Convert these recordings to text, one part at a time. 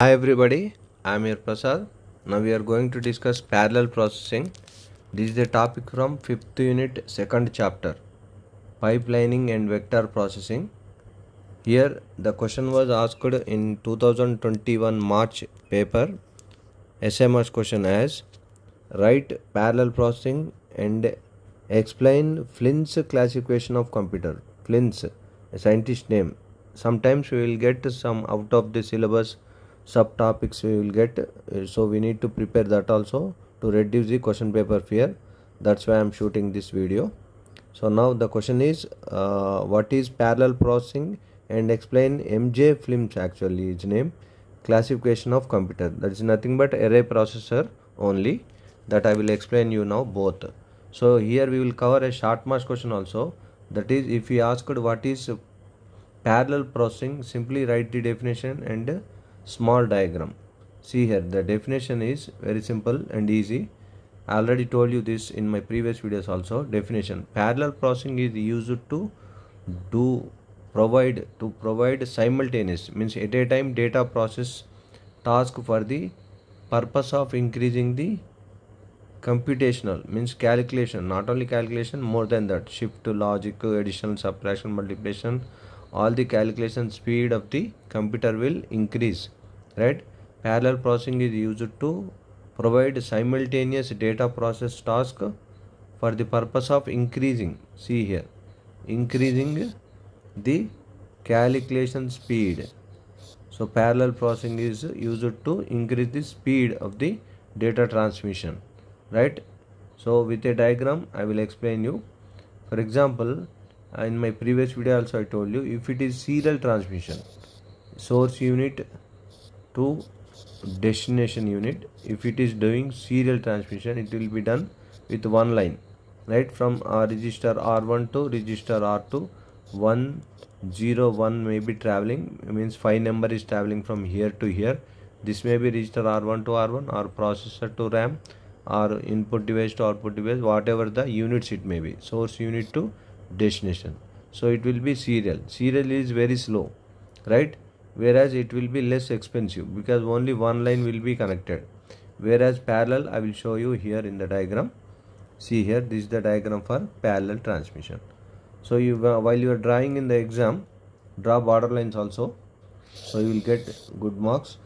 Hi everybody, I am here Prasad. Now we are going to discuss parallel processing. This is the topic from 5th unit, 2nd chapter, pipelining and vector processing. Here the question was asked in 2021 March paper. SMS question as write parallel processing and explain Flynn's classification of computer. Flynn's a scientist name. Sometimes we will get some out of the syllabus subtopics we will get. Uh, so we need to prepare that also to reduce the question paper fear. That's why i'm shooting this video. So now the question is uh, what is parallel processing and explain mj Flynn's actually its name? Classification of computer. That is nothing but array processor only. That i will explain you now both. So here we will cover a short marks question also. That is if we asked what is parallel processing simply write the definition and small diagram. See here the definition is very simple and easy. I already told you this in my previous videos also. Definition parallel processing is used to do provide to provide simultaneous means at a time data process task for the purpose of increasing the computational means calculation. Not only calculation more than that shift to logic addition subtraction multiplication all the calculation speed of the computer will increase right? Parallel processing is used to provide simultaneous data process task for the purpose of increasing see here increasing the calculation speed. So parallel processing is used to increase the speed of the data transmission right? So with a diagram i will explain you. For example in my previous video also i told you if it is serial transmission source unit to destination unit if it is doing serial transmission it will be done with one line right? From uh, register r1 to register r2 101 may be traveling means 5 number is traveling from here to here. This may be register r1 to r1 or processor to ram or input device to output device whatever the units it may be. Source unit to destination. So it will be serial serial is very slow right? Whereas it will be less expensive because only one line will be connected. Whereas parallel i will show you here in the diagram. See here this is the diagram for parallel transmission. So you while you are drawing in the exam draw border lines also. So you will get good marks.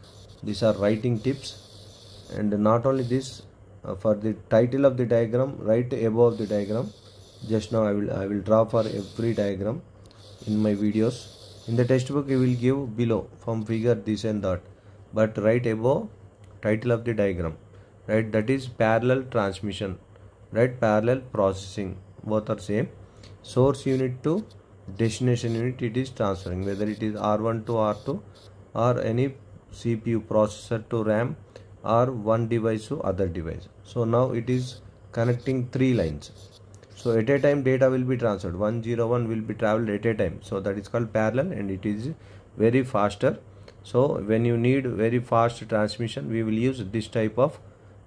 These are writing tips. And not only this uh, for the title of the diagram write above the diagram just now i will i will draw for every diagram in my videos. In the textbook you will give below from figure this and that. But write above title of the diagram. Right that is parallel transmission. Right parallel processing. Both are same. Source unit to destination unit it is transferring. Whether it is r1 to r2 or any cpu processor to ram or one device to other device. So now it is connecting three lines so at a time data will be transferred. 101 will be traveled at a time. So that is called parallel and it is very faster. So when you need very fast transmission we will use this type of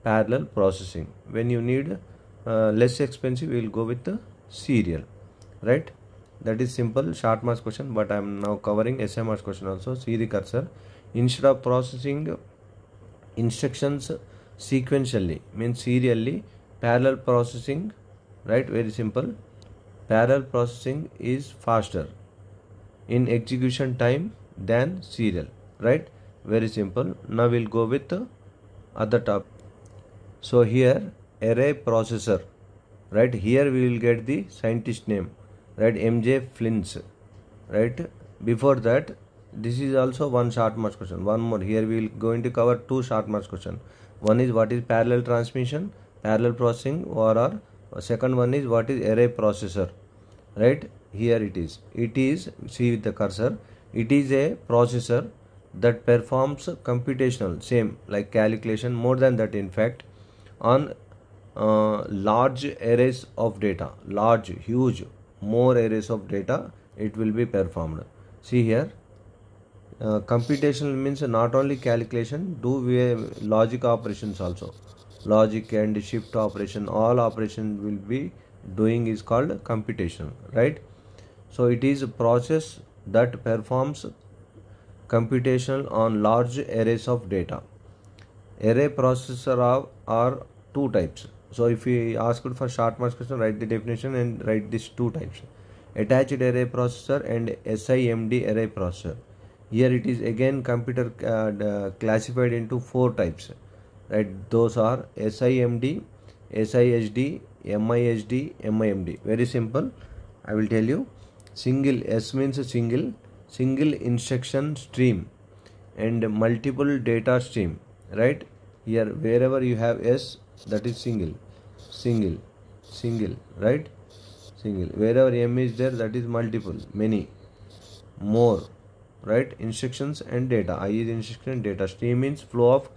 parallel processing. When you need uh, less expensive we will go with the serial. Right? That is simple short marks question but i am now covering SMRs question also. See the cursor. Instead of processing instructions sequentially means serially parallel processing right? Very simple. Parallel processing is faster in execution time than serial. Right? Very simple. Now we'll go with the other top. So here array processor. Right? Here we will get the scientist name. Right? Mj Flynn's right? Before that this is also one short marks question. One more. Here we will going to cover two short marks question. One is what is parallel transmission? Parallel processing or, or second one is what is array processor right? Here it is. It is see with the cursor. It is a processor that performs computational same like calculation more than that in fact on uh, large arrays of data. Large huge more arrays of data it will be performed. See here uh, computational means not only calculation do we logic operations also logic and shift operation all operation will be doing is called computation right? So it is a process that performs computational on large arrays of data. Array processor are, are two types. So if we asked for short marks question write the definition and write these two types. Attached array processor and SIMD array processor. Here it is again computer uh, classified into four types right? Those are SIMD SISD MISD MIMD very simple. I will tell you. Single S means single. Single instruction stream and multiple data stream right? Here wherever you have s that is single. Single. Single right? Single. Wherever m is there that is multiple. Many. More right? Instructions and data. I is instruction data. Stream means flow of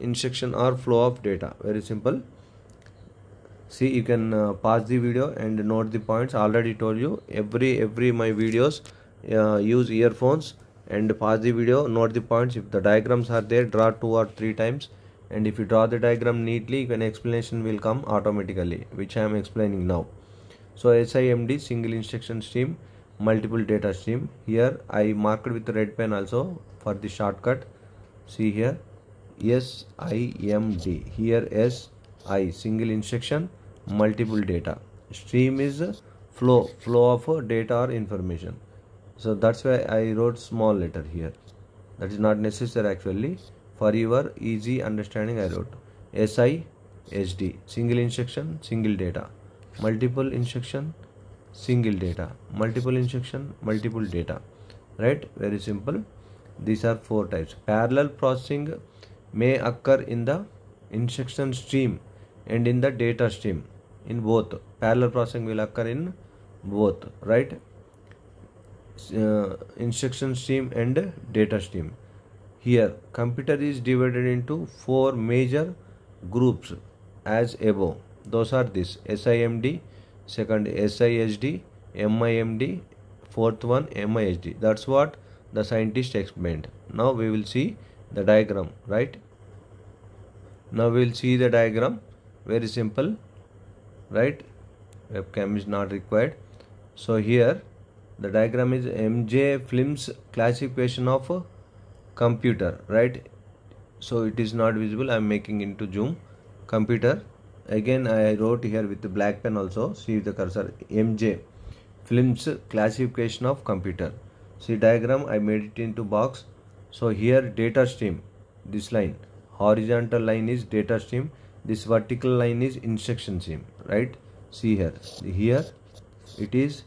instruction or flow of data. Very simple. See you can uh, pause the video and note the points. Already told you every every my videos uh, use earphones and pause the video note the points. If the diagrams are there draw two or three times. And if you draw the diagram neatly an explanation will come automatically which I am explaining now. So SIMD single instruction stream multiple data stream. Here I marked with red pen also for the shortcut. See here SIMD here S I single instruction multiple data. Stream is flow flow of data or information. So that's why I wrote small letter here. That is not necessary actually. For your easy understanding I wrote SI single instruction single data. Multiple instruction single data. Multiple instruction multiple data. Right? Very simple. These are four types. Parallel processing may occur in the instruction stream and in the data stream in both. Parallel processing will occur in both right? Uh, instruction stream and data stream. Here computer is divided into four major groups as above. Those are this SIMD second SISD MIMD fourth one MISD that's what the scientist explained. Now we will see the diagram right? Now we will see the diagram. Very simple right? Webcam is not required. So here the diagram is MJ Flynn's classification of computer right? So it is not visible. I'm making into zoom. Computer. Again I wrote here with the black pen also. See the cursor. MJ Flynn's classification of computer. See diagram? I made it into box so here data stream this line. Horizontal line is data stream. This vertical line is instruction stream right? See here. Here it is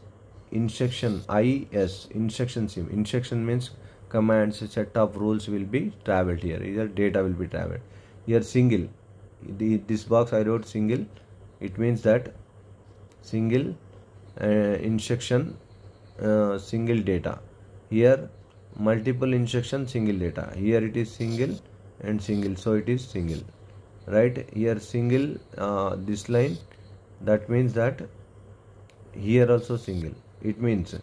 instruction is instruction stream. Instruction means commands set of rules will be traveled here. Here data will be traveled. Here single. The, this box i wrote single. It means that single uh, instruction uh, single data. Here multiple instruction single data. Here it is single and single. So it is single right? Here single uh, this line. That means that here also single. It means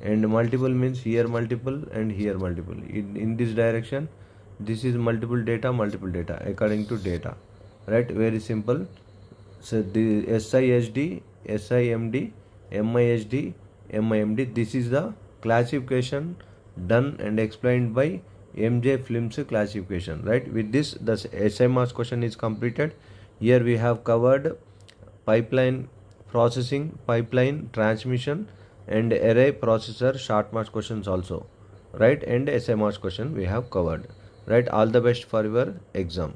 and multiple means here multiple and here multiple. In, in this direction this is multiple data multiple data according to data right? Very simple. So the SISD SIMD MISD MIMD this is the classification done and explained by MJ Flynn's classification right? With this the SMR's question is completed. Here we have covered pipeline processing pipeline transmission and array processor short marks questions also right? And SMRs question we have covered right? All the best for your exam